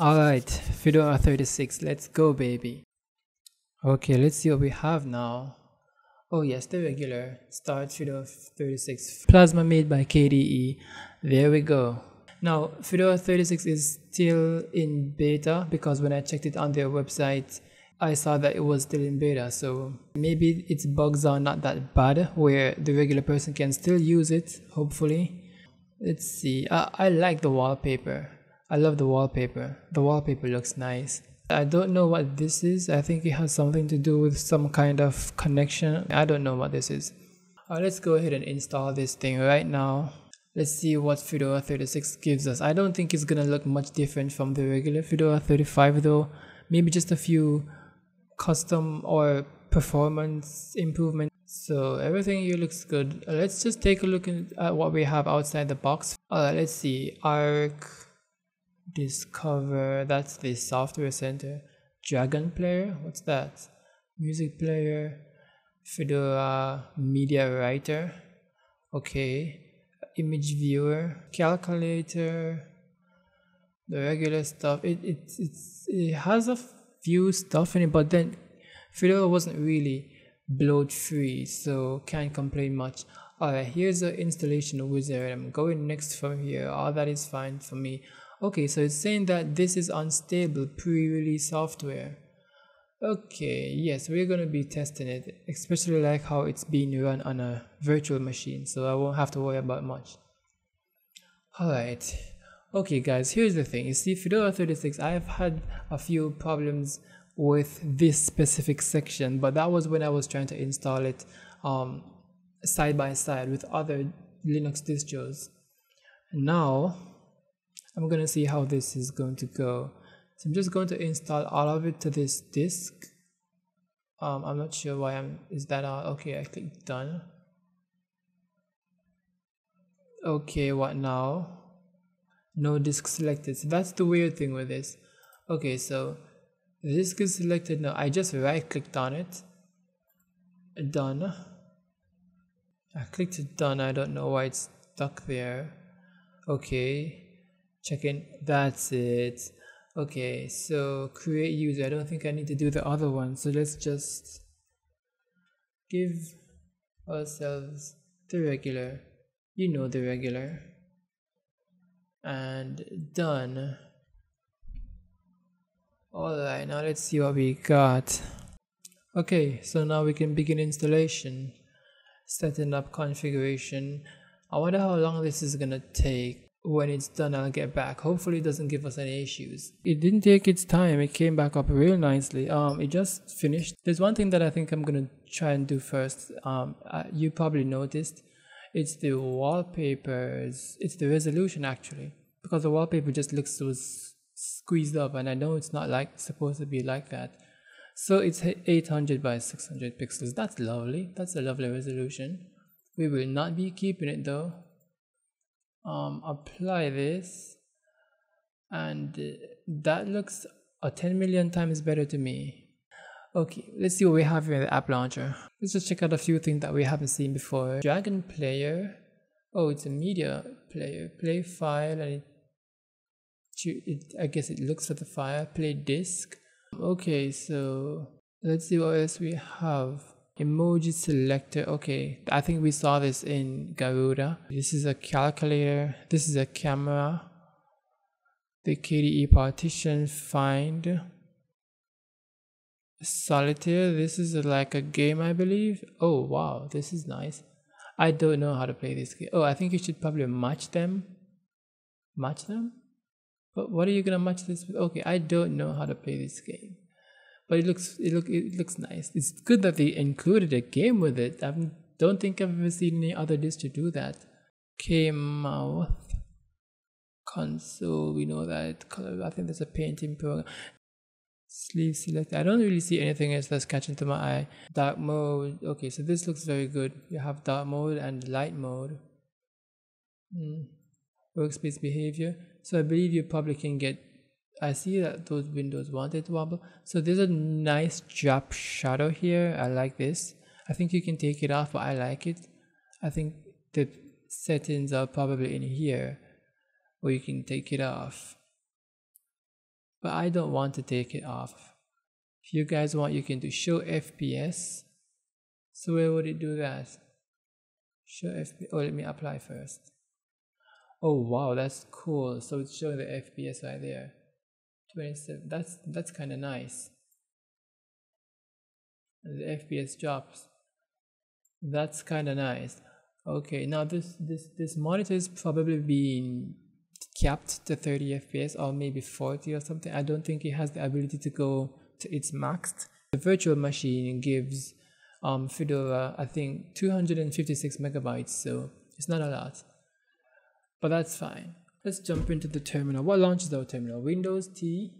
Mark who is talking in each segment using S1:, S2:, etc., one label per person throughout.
S1: Alright, Fedora 36, let's go baby. Okay, let's see what we have now. Oh yes, the regular start Fedora 36 Plasma made by KDE. There we go. Now, Fedora 36 is still in beta because when I checked it on their website, I saw that it was still in beta. So maybe its bugs are not that bad where the regular person can still use it, hopefully. Let's see. I, I like the wallpaper. I love the wallpaper. The wallpaper looks nice. I don't know what this is. I think it has something to do with some kind of connection. I don't know what this is. Alright, let's go ahead and install this thing right now. Let's see what Fedora 36 gives us. I don't think it's gonna look much different from the regular Fedora 35 though. Maybe just a few custom or performance improvements. So everything here looks good. Uh, let's just take a look at what we have outside the box. Alright, let's see. Ark Discover, that's the software center. Dragon Player, what's that? Music Player, Fedora Media Writer, okay. Image Viewer, Calculator, the regular stuff. It, it, it's, it has a few stuff in it, but then Fedora wasn't really bloat free, so can't complain much. Alright, here's the installation wizard. I'm going next from here. All that is fine for me. Okay, so it's saying that this is unstable pre-release software. Okay, yes, we're going to be testing it, especially like how it's being run on a virtual machine, so I won't have to worry about much. Alright, okay guys, here's the thing. You see, Fedora 36, I've had a few problems with this specific section, but that was when I was trying to install it um, side by side with other Linux distros. Now, I'm going to see how this is going to go. So I'm just going to install all of it to this disk. Um, I'm not sure why I'm, is that all? Okay, I click done. Okay, what now? No disk selected. So that's the weird thing with this. Okay, so the disk is selected now. I just right clicked on it. Done. I clicked done. I don't know why it's stuck there. Okay check in. That's it. Okay so create user. I don't think I need to do the other one. So let's just give ourselves the regular. You know the regular. And done. Alright now let's see what we got. Okay so now we can begin installation. Setting up configuration. I wonder how long this is gonna take when it's done I'll get back. Hopefully it doesn't give us any issues. It didn't take its time. It came back up real nicely. Um it just finished. There's one thing that I think I'm gonna try and do first. Um uh, you probably noticed. It's the wallpapers. It's the resolution actually. Because the wallpaper just looks so squeezed up and I know it's not like supposed to be like that. So it's 800 by 600 pixels. That's lovely. That's a lovely resolution. We will not be keeping it though um, apply this and that looks a 10 million times better to me. Okay let's see what we have here in the app launcher. Let's just check out a few things that we haven't seen before. Dragon player. Oh it's a media player. Play file and it, it i guess it looks for the file. Play disk okay so let's see what else we have emoji selector okay. I think we saw this in garuda. This is a calculator. This is a camera. The kde partition find solitaire. This is like a game i believe. Oh wow. This is nice. I don't know how to play this game. Oh i think you should probably match them. Match them? But what are you gonna match this with? Okay i don't know how to play this game but it looks it look it looks nice. It's good that they included a game with it. I don't think I've ever seen any other disk to do that. K-mouth console. We know that color. I think there's a painting program. Sleeve select. I don't really see anything else that's catching to my eye. Dark mode. Okay, so this looks very good. You have dark mode and light mode. Mm. Workspace behavior. So I believe you probably can get I see that those windows wanted to wobble. So there's a nice drop shadow here. I like this. I think you can take it off, but I like it. I think the settings are probably in here where you can take it off. but I don't want to take it off. If you guys want, you can do show FPS. So where would it do that? Show FPS. Oh, let me apply first. Oh wow, that's cool. So it's showing the FPS right there. 27. That's that's kind of nice. The FPS drops. That's kind of nice. Okay, now this this this monitor is probably being capped to 30 FPS or maybe 40 or something. I don't think it has the ability to go to its max. The virtual machine gives um, Fedora, I think, 256 megabytes, so it's not a lot. But that's fine. Let's jump into the terminal. What launches our terminal? Windows T.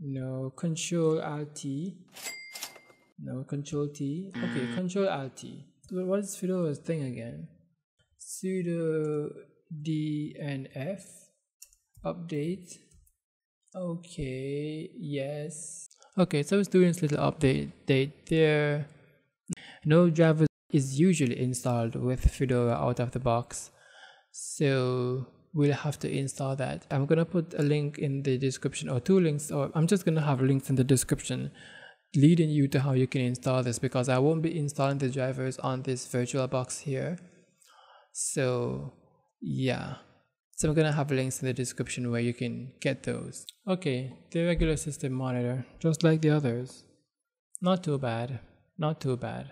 S1: No. Control Alt T. No. Control T. Okay, Control Alt T. What is Fedora's thing again? sudo dnf update. Okay, yes. Okay, so it's doing this little update date there. Nvidia is usually installed with Fedora out of the box. So we'll have to install that. I'm gonna put a link in the description or two links or I'm just gonna have links in the description leading you to how you can install this because I won't be installing the drivers on this virtual box here. So yeah. So I'm gonna have links in the description where you can get those. Okay, the regular system monitor, just like the others. Not too bad, not too bad.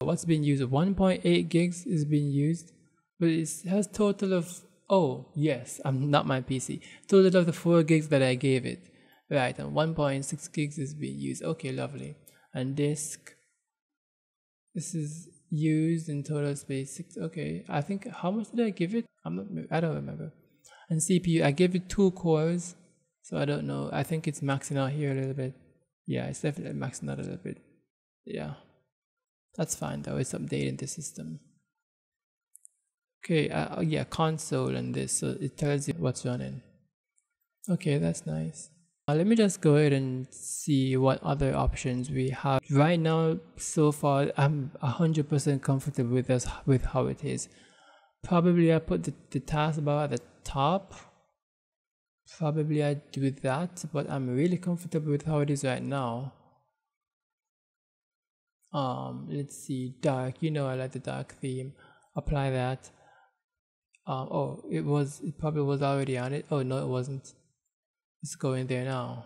S1: What's being used? 1.8 gigs is being used, but it has total of Oh, yes, I'm not my PC. Total of the 4 gigs that I gave it. Right, and 1.6 gigs is being used. Okay, lovely. And disk. This is used in total space 6. Okay, I think, how much did I give it? I'm not, I don't remember. And CPU, I gave it 2 cores. So I don't know. I think it's maxing out here a little bit. Yeah, it's definitely maxing out a little bit. Yeah. That's fine though, it's updating the system. Okay, uh, oh, yeah, console and this, so it tells you what's running. Okay, that's nice. Now let me just go ahead and see what other options we have. Right now, so far, I'm 100% comfortable with this, with how it is. Probably I put the, the taskbar at the top. Probably I do that, but I'm really comfortable with how it is right now. Um, let's see, dark, you know I like the dark theme. Apply that um, oh, it was, it probably was already on it. Oh, no, it wasn't. It's going there now.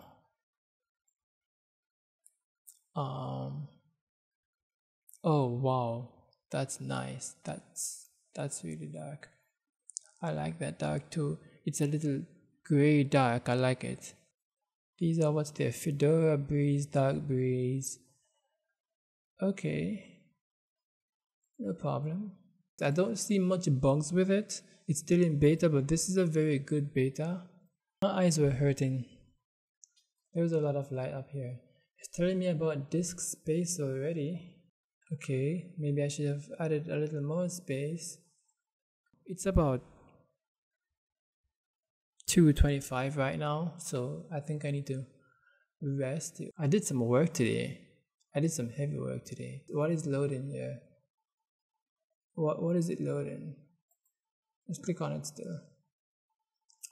S1: Um, oh, wow. That's nice. That's, that's really dark. I like that dark too. It's a little gray dark. I like it. These are what's there. Fedora Breeze, Dark Breeze. Okay. No problem. I don't see much bugs with it. It's still in beta, but this is a very good beta. My eyes were hurting. There's a lot of light up here. It's telling me about disk space already. Okay, maybe I should have added a little more space. It's about 225 right now, so I think I need to rest. I did some work today. I did some heavy work today. What is loading here? What what is it loading? Let's click on it still.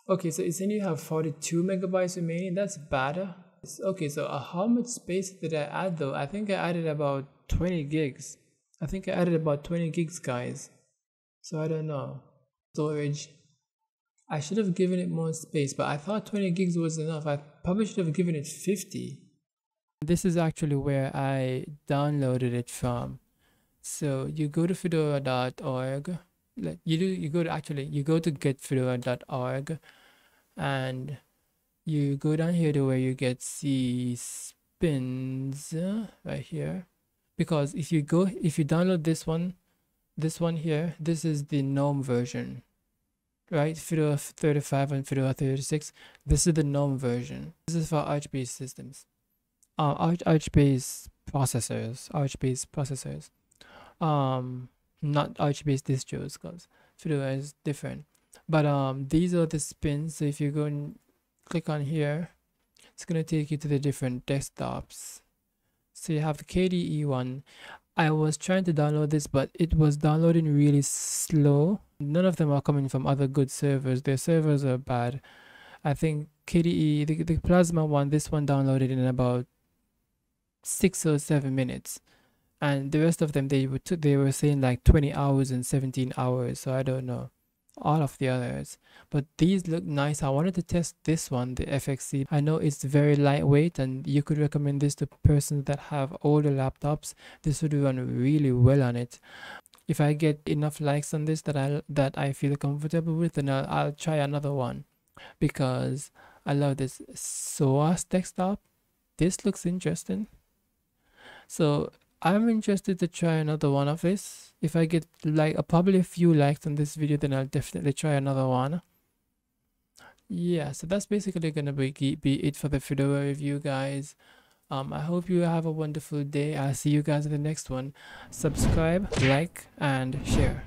S1: Okay so it's saying you have 42 megabytes remaining. That's better. Okay so uh, how much space did i add though? I think i added about 20 gigs. I think i added about 20 gigs guys. So i don't know. Storage. I should have given it more space but i thought 20 gigs was enough. I probably should have given it 50 this is actually where i downloaded it from so you go to fedora.org. You do you go to actually you go to getfedora.org and you go down here to where you get C spins right here. Because if you go if you download this one, this one here, this is the GNOME version. Right? Fedora 35 and Fedora 36. This is the GNOME version. This is for Arch-based systems. Uh, Arch Arch-based processors. Arch-based processors um not arch-based distros because Fedora is different. But um these are the spins so if you go and click on here it's going to take you to the different desktops. So you have the KDE one. I was trying to download this but it was downloading really slow. None of them are coming from other good servers. Their servers are bad. I think KDE, the, the Plasma one, this one downloaded in about six or seven minutes. And the rest of them, they were, they were saying like 20 hours and 17 hours. So I don't know. All of the others. But these look nice. I wanted to test this one the fxc i know it's very lightweight and you could recommend this to persons that have older laptops. This would run really well on it. If i get enough likes on this that i that i feel comfortable with then i'll, I'll try another one. Because i love this soas desktop. This looks interesting. So I'm interested to try another one of this. If I get like a, probably a few likes on this video, then I'll definitely try another one. Yeah, so that's basically gonna be, be it for the Fedora review, guys. Um, I hope you have a wonderful day. I'll see you guys in the next one. Subscribe, like, and share.